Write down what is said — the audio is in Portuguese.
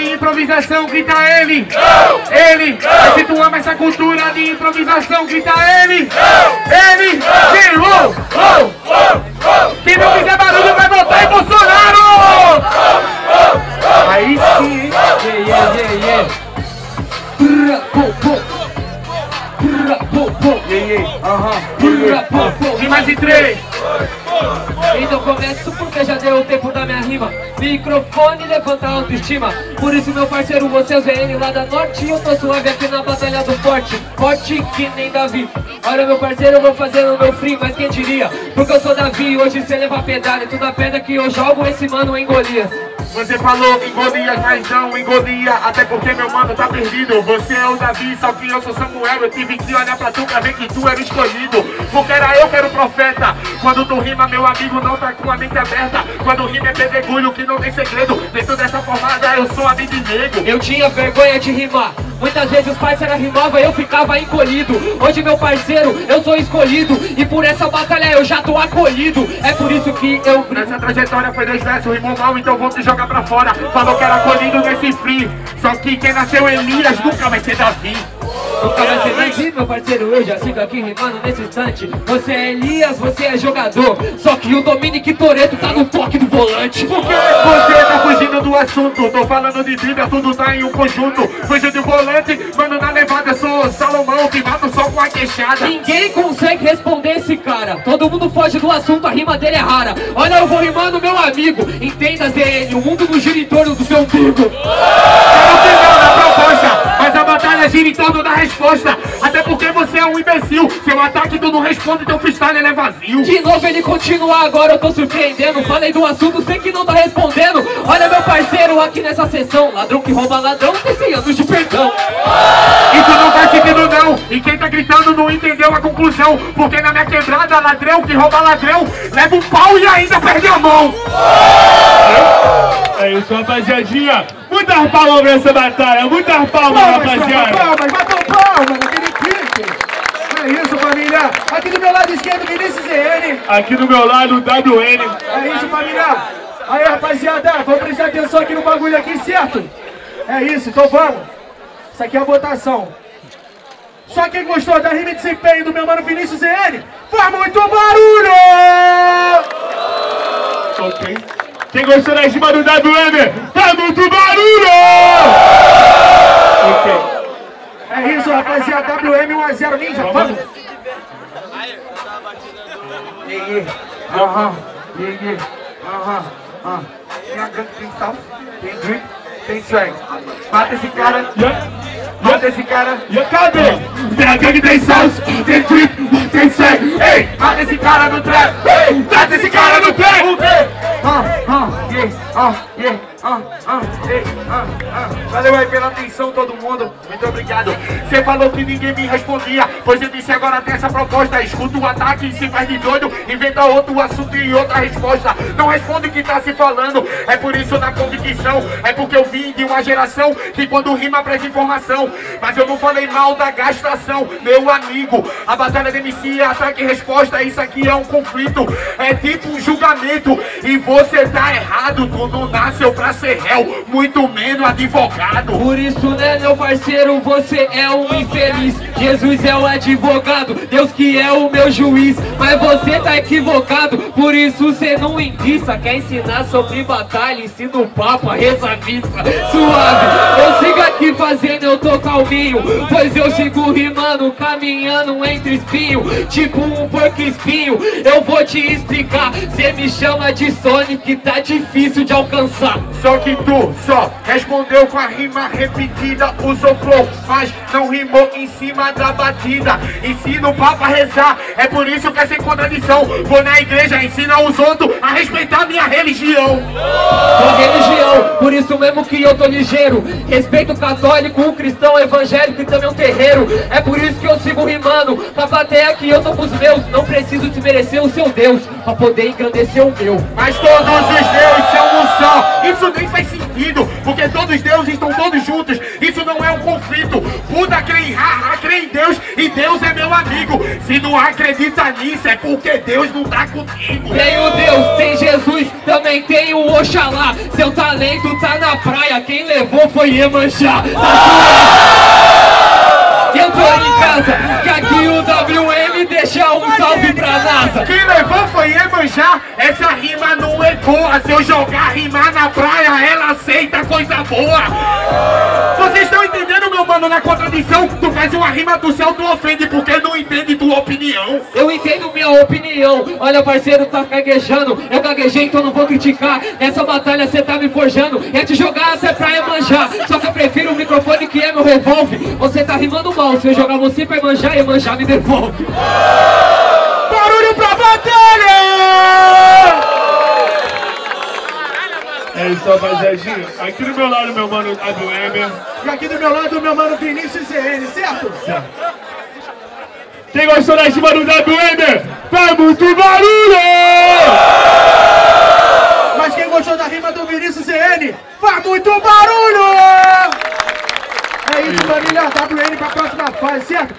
de improvisação, grita ele. Ele. Mas se tu ama essa cultura de improvisação, grita ele. Ele. Sim, oh, oh, oh. Quem não fizer barulho vai votar E mais de três. Então começo porque já deu o tempo da minha rima. Microfone levanta a autoestima. Por isso meu parceiro, você é o ZN lá da Norte. Eu tô suave aqui na batalha do Forte. Forte que nem Davi. Olha meu parceiro, eu vou fazer o meu free Mas quem diria? Porque eu sou Davi Hoje cê leva pedra E toda a pedra que eu jogo esse mano em Golias Você falou em Golias, mas não em Golia Até porque meu mano tá perdido. Você é o Davi, só que eu sou Samuel. Eu tive que olhar pra tu pra ver que tu era o escolhido. Porque era eu que era o profeta. Quando tu rima, meu amigo, não tá com a mente aberta. Quando rima é pedregulho que não tem segredo. Dentro dessa formada eu sou amigo nego. Eu tinha vergonha de rimar Muitas vezes os parceiros rimavam e eu ficava encolhido. Hoje meu parceiro, eu sou escolhido. E por essa batalha eu já tô acolhido. É por isso que eu Nessa trajetória foi dois versos, rimou mal, então vou te jogar pra fora. Falou que era acolhido nesse free Só que quem nasceu Elias nunca vai ser Davi Nunca vai ser Davi, meu parceiro, eu já sigo aqui rimando nesse instante. Você é Elias, você é jogador Só que o Dominic Toreto tá no toque do volante. Por que você tá fugindo do assunto? Tô falando de Bíblia, tudo tá em um conjunto. Fugiu do volante, mano na levada Sou Salomão, que mata o sol com a queixada. Ninguém consegue responder esse cara. Todo mundo foge do assunto, a rima dele é rara. Olha, eu vou rimando, meu amigo. Entenda, ZN, o mundo não gira em torno do seu umbigo Seu ataque tu não responde, teu freestyle ele é vazio. De novo ele continua, agora eu tô surpreendendo. Falei do assunto, sei que não tá respondendo. Olha meu parceiro aqui nessa sessão Ladrão que rouba ladrão, tem 100 anos de perdão. Isso não faz sentido não. E quem tá gritando não entendeu a conclusão. Porque na minha quebrada, ladrão que rouba ladrão Leva um pau e ainda perde a mão. É isso, rapaziadinha. Muitas palmas pra essa batalha, muitas palmas, rapaziada. Palmas, batam palmas naquele pique. É isso, família. Aqui do meu lado esquerdo, Vinícius ZN. Aqui do meu lado, WN. É isso, família. Aí, rapaziada, vamos prestar atenção aqui no bagulho aqui, certo? É isso, então vamos. Isso aqui é a votação. Só quem gostou da rima e desempenho do meu mano Vinícius ZN, faz muito barulho! Ok. Quem gostou da rima do WN, faz muito barulho! Ok. É isso, rapaziada. WM 1x0 Ninja, vamos! Yeah. Aham, yeah, yeah. Aham. Minha gangue tem sal, tem drink, tem swag. Mata esse cara, mata esse cara. Cadê? Minha gangue tem salsa, tem drink, tem swag. Ei, mata esse cara no trap. Mata esse cara no trap. Ah, ah, yeah, ah, yeah, ah, ah, ei, ah, ah. Valeu aí pela atenção todo mundo, muito obrigado. Você falou que ninguém me respondia, pois eu disse agora tem essa proposta. Escuta o ataque e se faz de doido, inventa outro assunto e outra resposta. Não responde o que tá se falando, é por isso na convicção, é porque eu vim de uma geração que quando rima presta informação. Mas eu não falei mal da gastação, meu amigo. A batalha de MC é ataque e resposta, isso aqui é um conflito, é tipo um julgamento. E você tá errado, tu não nasceu pra ser réu, muito menos advogado. Por isso, né, meu parceiro, você é um infeliz. Jesus é o advogado, Deus que é o meu juiz. Mas você tá equivocado, por isso você não enguiça. Quer ensinar sobre batalha, ensina o papo, a reza a missa. Suave, eu sigo aqui fazendo, eu tô calminho. Pois eu sigo rimando, caminhando entre espinho. Tipo um porco espinho, eu vou te explicar. Cê me chama de Sonic, tá difícil de alcançar. Só que tu só respondeu com a rima repetida, usou flow, mas não rimou em cima da batida. Ensina o papo a rezar, é por isso que é sem contradição. Vou na igreja, ensina os outros a respeitar minha religião. Religião, por isso mesmo que eu tô ligeiro. Respeito o católico, o cristão, evangélico e também o terreiro. É por isso que eu sigo rimando. Pra plateia que eu tô com os meus. Não preciso desmerecer o seu Deus pra poder engrandecer o meu. Mas todos os deuses são um só. Isso nem faz sentido, porque todos os deuses estão todos juntos. Isso não é um conflito. Buda crê em Ra crê em Deus e Deus é meu amigo. Se não acredita nisso, é porque Deus não tá contigo. Tem o Deus, tem Jesus, também tem o Oxalá. Seu talento tá na praia, quem levou foi Iemanjá. E eu tô em casa, que aqui o WM deixa um salve pra NASA. Quem levou foi Iemanjá, essa rima não boa. Se eu jogar rimar na praia, ela aceita coisa boa. Na contradição? Tu faz uma rima do céu, tu ofende porque não entende tua opinião. Eu entendo minha opinião. Olha, parceiro, tá gaguejando. Eu gaguejei, então não vou criticar. Essa batalha cê tá me forjando. É te jogar até pra Iemanjá. Só que eu prefiro o microfone que é meu revólver. Você tá rimando mal. Se eu jogar você pra Iemanjá, Iemanjá me devolve. É isso, rapaziadinha. Aqui do meu lado, meu mano AWM. E aqui do meu lado, meu mano Vinícius ZN, certo? Quem gostou da rima do WM? Faz muito barulho! Mas quem gostou da rima do Vinícius ZN, faz muito barulho! É isso, família. WN pra próxima fase, certo?